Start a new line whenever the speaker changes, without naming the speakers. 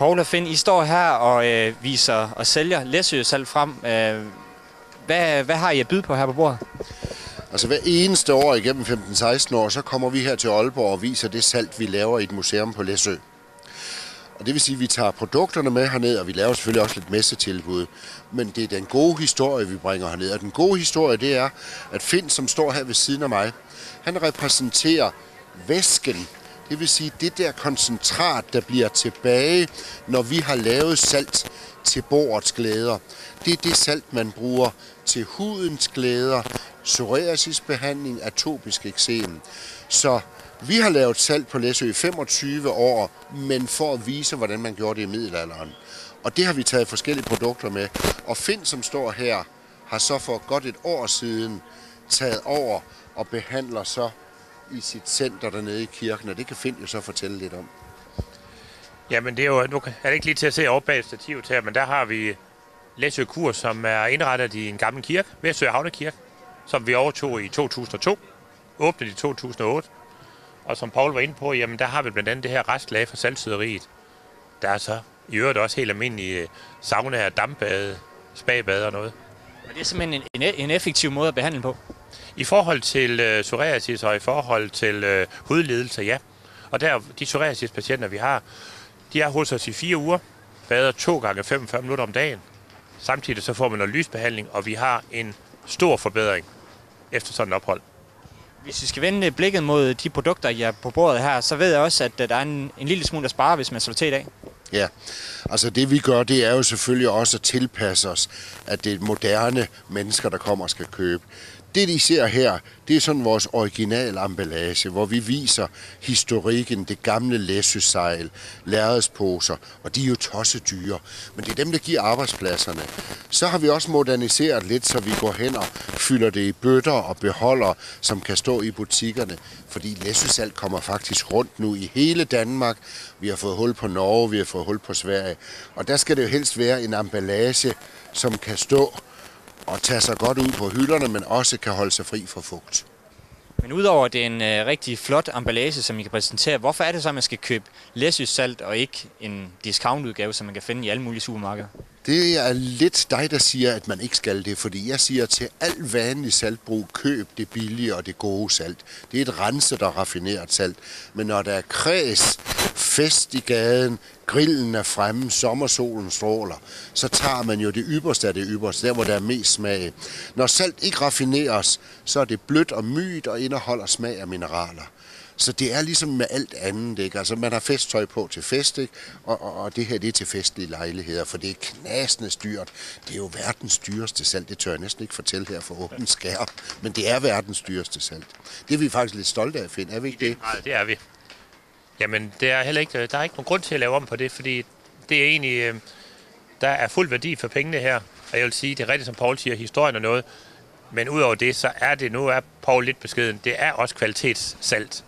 Paul og Finn, I står her og øh, viser og sælger Læsø salt frem. Øh, hvad, hvad har I at byde på her på bordet?
Altså hver eneste år igennem 15-16 år, så kommer vi her til Aalborg og viser det salt, vi laver i et museum på Læsø. Og det vil sige, at vi tager produkterne med herned, og vi laver selvfølgelig også lidt messetilbud. Men det er den gode historie, vi bringer herned. Og den gode historie, det er, at Finn, som står her ved siden af mig, han repræsenterer væsken. Det vil sige, det der koncentrat, der bliver tilbage, når vi har lavet salt til bordets glæder. Det er det salt, man bruger til hudens glæder, psoriasisbehandling, atopisk eksem. Så vi har lavet salt på Læsø i 25 år, men for at vise, hvordan man gjorde det i middelalderen. Og det har vi taget forskellige produkter med. Og Finn, som står her, har så for godt et år siden taget over og behandler så i sit center dernede i kirken, og det kan Finn jo så fortælle lidt om.
Jamen, det er jo, nu er det ikke lige til at se op bag stativet her, men der har vi Læsø Kur, som er indrettet i en gammel kirke, Væsø Havnekirke, som vi overtog i 2002, åbnede i 2008. Og som Paul var inde på, jamen der har vi blandt andet det her restlag fra salgsyderiet. Der er så i øvrigt også helt almindelige sauna, dampbade, spagbade og noget.
Og det er simpelthen en, en, en effektiv måde at behandle på?
I forhold til uh, psoriasis og i forhold til uh, hudledelse, ja. Og der, de psoriasis-patienter, vi har, de er hos os i fire uger, bader to gange 45 minutter om dagen. Samtidig så får man noget lysbehandling, og vi har en stor forbedring efter sådan et ophold.
Hvis vi skal vende blikket mod de produkter, I er på bordet her, så ved jeg også, at der er en, en lille smule at spare, hvis man slår til i dag.
Ja, altså det vi gør, det er jo selvfølgelig også at tilpasse os, at det er moderne mennesker, der kommer og skal købe. Det, de ser her, det er sådan vores original emballage, hvor vi viser historikken, det gamle læsøsejl, lærredsposer, og de er jo tosse dyre. Men det er dem, der giver arbejdspladserne. Så har vi også moderniseret lidt, så vi går hen og fylder det i bøtter og beholder, som kan stå i butikkerne. Fordi læsøsalt kommer faktisk rundt nu i hele Danmark. Vi har fået hul på Norge, vi har fået hul på Sverige. Og der skal det jo helst være en emballage, som kan stå og tage sig godt ud på hylderne, men også kan holde sig fri for fugt.
Men udover det er en øh, rigtig flot emballage, som I kan præsentere, hvorfor er det så, at man skal købe Læsøs salt og ikke en discountudgave, som man kan finde i alle mulige supermarkeder?
Det er lidt dig, der siger, at man ikke skal det, fordi jeg siger til al vanlig saltbrug, køb det billige og det gode salt. Det er et renset og raffineret salt. Men når der er kreds, fest i gaden, grillen er fremme, sommersolen stråler, så tager man jo det ypperste af det ypperste, der hvor der er mest smag. Når salt ikke raffineres, så er det blødt og mygt og indeholder smag af mineraler. Så det er ligesom med alt andet, ikke? Altså, man har festtøj på til fest, ikke? Og, og, og det her, det er til festlige lejligheder, for det er knasende styrt. Det er jo verdens dyreste salt. Det tør jeg næsten ikke fortælle her for åben skærm. Men det er verdens dyreste salt. Det er vi faktisk lidt stolte af, Finn. Er vi ikke det?
Nej, det er vi. Jamen, det er heller ikke, øh, der er ikke nogen grund til at lave om på det, fordi det er egentlig, øh, der er fuld værdi for pengene her. Og jeg vil sige, det er rigtigt, som Paul siger, historien er noget. Men udover det, så er det, nu er Paul lidt beskeden, det er også kvalitetssalt.